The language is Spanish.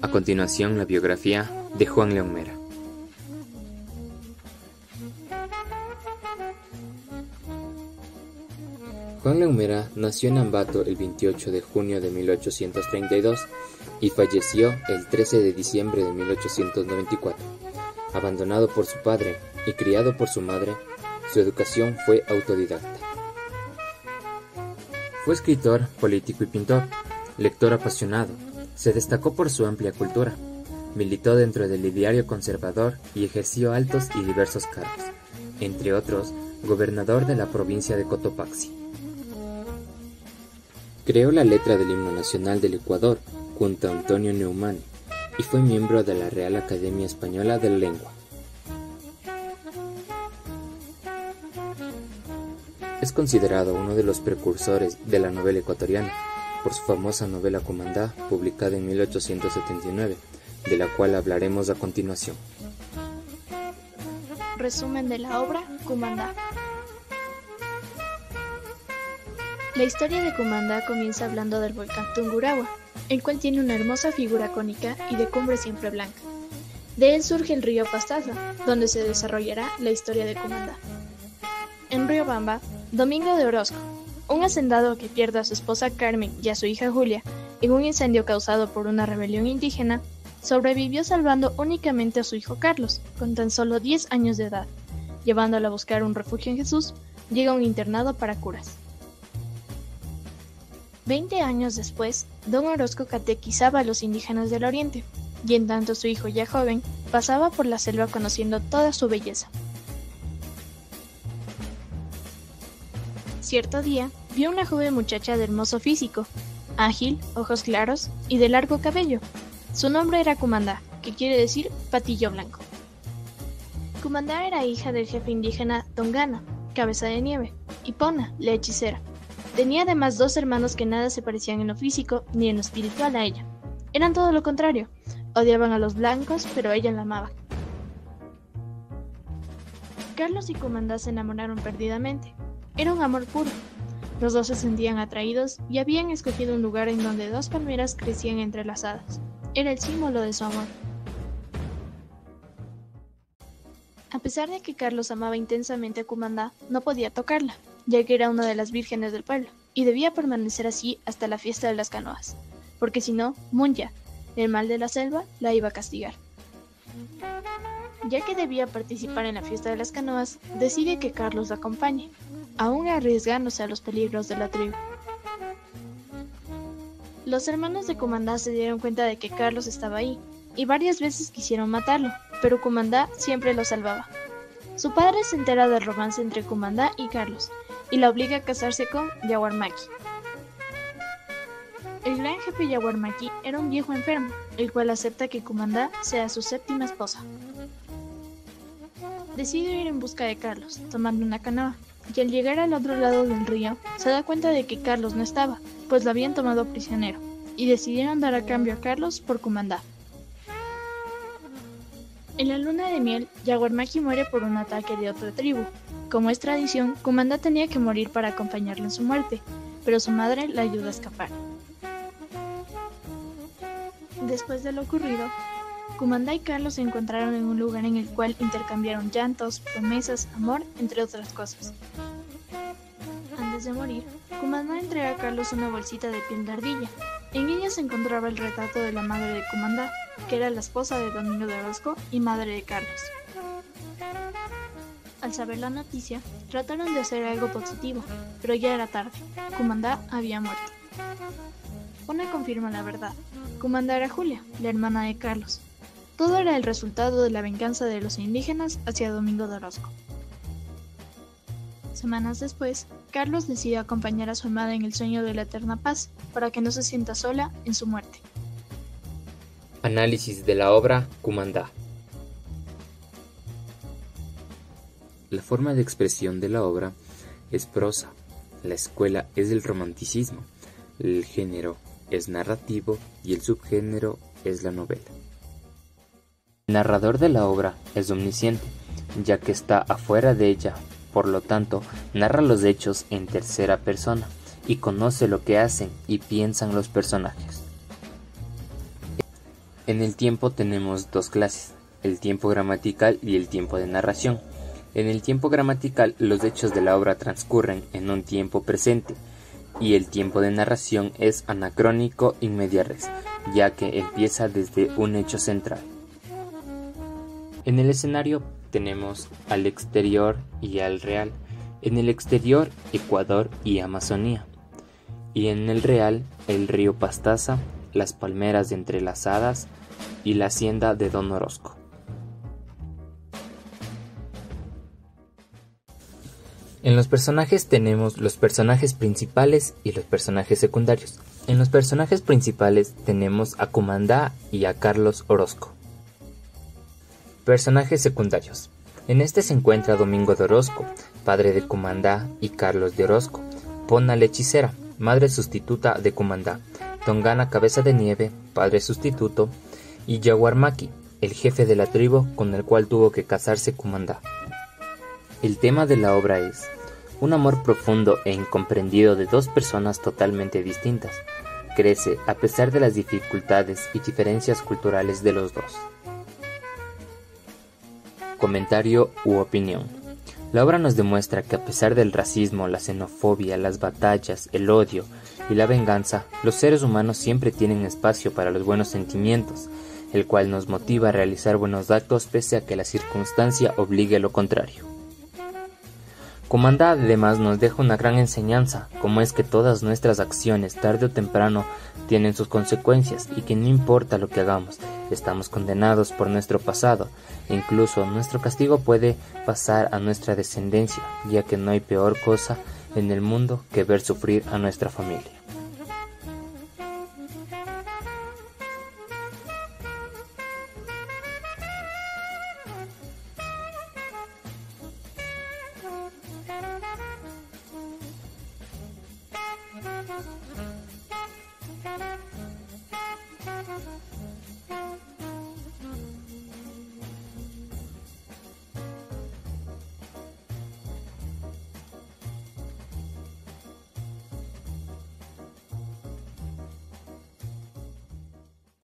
A continuación, la biografía de Juan León Mera. Juan León Mera nació en Ambato el 28 de junio de 1832 y falleció el 13 de diciembre de 1894. Abandonado por su padre y criado por su madre, su educación fue autodidacta. Fue escritor, político y pintor, lector apasionado, se destacó por su amplia cultura, militó dentro del ideario conservador y ejerció altos y diversos cargos, entre otros, gobernador de la provincia de Cotopaxi. Creó la letra del himno nacional del Ecuador junto a Antonio Neumann y fue miembro de la Real Academia Española de Lengua. Es considerado uno de los precursores de la novela ecuatoriana por su famosa novela Comandá, publicada en 1879, de la cual hablaremos a continuación. Resumen de la obra Comandá. La historia de Comandá comienza hablando del volcán Tungurahua, el cual tiene una hermosa figura cónica y de cumbre siempre blanca. De él surge el río Pastaza, donde se desarrollará la historia de Comandá. En Río Bamba, Domingo de Orozco, un hacendado que pierde a su esposa Carmen y a su hija Julia en un incendio causado por una rebelión indígena, sobrevivió salvando únicamente a su hijo Carlos, con tan solo 10 años de edad. Llevándolo a buscar un refugio en Jesús, llega a un internado para curas. Veinte años después, don Orozco catequizaba a los indígenas del oriente, y en tanto su hijo ya joven pasaba por la selva conociendo toda su belleza. Cierto día, vio una joven muchacha de hermoso físico, ágil, ojos claros y de largo cabello. Su nombre era Cumandá, que quiere decir patillo blanco. Cumandá era hija del jefe indígena Tongana, cabeza de nieve, y Pona, la hechicera. Tenía además dos hermanos que nada se parecían en lo físico ni en lo espiritual a ella. Eran todo lo contrario. Odiaban a los blancos, pero ella la amaba. Carlos y Comandá se enamoraron perdidamente. Era un amor puro. Los dos se sentían atraídos y habían escogido un lugar en donde dos palmeras crecían entrelazadas. Era el símbolo de su amor. A pesar de que Carlos amaba intensamente a Cumandá, no podía tocarla, ya que era una de las vírgenes del pueblo, y debía permanecer así hasta la fiesta de las canoas, porque si no, Munya, el mal de la selva, la iba a castigar. Ya que debía participar en la fiesta de las canoas, decide que Carlos la acompañe, aún arriesgándose a los peligros de la tribu. Los hermanos de Comandá se dieron cuenta de que Carlos estaba ahí, y varias veces quisieron matarlo, pero Comandá siempre lo salvaba. Su padre se entera del romance entre Comandá y Carlos, y la obliga a casarse con Yaguarmaki. El gran jefe Yaguarmaki era un viejo enfermo, el cual acepta que Comandá sea su séptima esposa. Decide ir en busca de Carlos, tomando una canoa, y al llegar al otro lado del río, se da cuenta de que Carlos no estaba, pues lo habían tomado prisionero, y decidieron dar a cambio a Carlos por Comandá. En la luna de miel, Yaguarmaki muere por un ataque de otra tribu. Como es tradición, Comandá tenía que morir para acompañarlo en su muerte, pero su madre la ayuda a escapar. Después de lo ocurrido, Comandá y Carlos se encontraron en un lugar en el cual intercambiaron llantos, promesas, amor, entre otras cosas. Antes de morir, Comandá entrega a Carlos una bolsita de piel de ardilla. En ella se encontraba el retrato de la madre de Comandá, que era la esposa de Domingo de Orozco y madre de Carlos. Al saber la noticia, trataron de hacer algo positivo, pero ya era tarde. Comandá había muerto. Una confirma la verdad. Comandá era Julia, la hermana de Carlos. Todo era el resultado de la venganza de los indígenas hacia Domingo de Orozco. Semanas después, Carlos decide acompañar a su amada en el sueño de la eterna paz, para que no se sienta sola en su muerte. Análisis de la obra Cumandá. La forma de expresión de la obra es prosa, la escuela es el romanticismo, el género es narrativo y el subgénero es la novela. El narrador de la obra es omnisciente, ya que está afuera de ella, por lo tanto, narra los hechos en tercera persona y conoce lo que hacen y piensan los personajes. En el tiempo tenemos dos clases, el tiempo gramatical y el tiempo de narración. En el tiempo gramatical los hechos de la obra transcurren en un tiempo presente y el tiempo de narración es anacrónico inmediares, ya que empieza desde un hecho central. En el escenario tenemos al exterior y al real. En el exterior, Ecuador y Amazonía. Y en el real, el río Pastaza, las palmeras entrelazadas y la hacienda de Don Orozco. En los personajes tenemos los personajes principales y los personajes secundarios. En los personajes principales tenemos a Comandá y a Carlos Orozco. Personajes secundarios. En este se encuentra Domingo de Orozco, padre de Comandá, y Carlos de Orozco, Pona Lechicera, madre sustituta de Comandá, Tongana Cabeza de Nieve, padre sustituto, y Yaguarmaki, el jefe de la tribu con el cual tuvo que casarse Comandá. El tema de la obra es un amor profundo e incomprendido de dos personas totalmente distintas. Crece a pesar de las dificultades y diferencias culturales de los dos. Comentario u opinión. La obra nos demuestra que a pesar del racismo, la xenofobia, las batallas, el odio y la venganza, los seres humanos siempre tienen espacio para los buenos sentimientos, el cual nos motiva a realizar buenos actos pese a que la circunstancia obligue a lo contrario. Comanda además nos deja una gran enseñanza, como es que todas nuestras acciones tarde o temprano tienen sus consecuencias y que no importa lo que hagamos, estamos condenados por nuestro pasado incluso nuestro castigo puede pasar a nuestra descendencia, ya que no hay peor cosa en el mundo que ver sufrir a nuestra familia.